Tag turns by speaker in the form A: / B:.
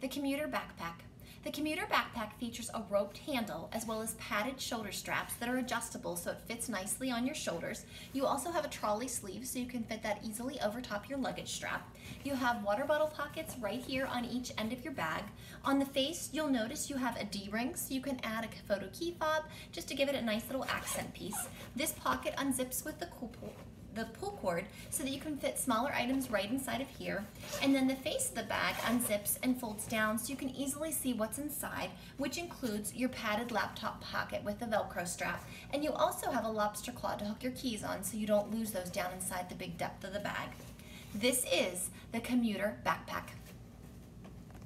A: The commuter backpack. The commuter backpack features a roped handle as well as padded shoulder straps that are adjustable so it fits nicely on your shoulders. You also have a trolley sleeve so you can fit that easily over top your luggage strap. You have water bottle pockets right here on each end of your bag. On the face, you'll notice you have a D-ring so you can add a photo key fob just to give it a nice little accent piece. This pocket unzips with the the pull cord so that you can fit smaller items right inside of here. And then the face of the bag unzips and folds down so you can easily see what's inside, which includes your padded laptop pocket with the Velcro strap. And you also have a lobster claw to hook your keys on so you don't lose those down inside the big depth of the bag. This is the commuter backpack.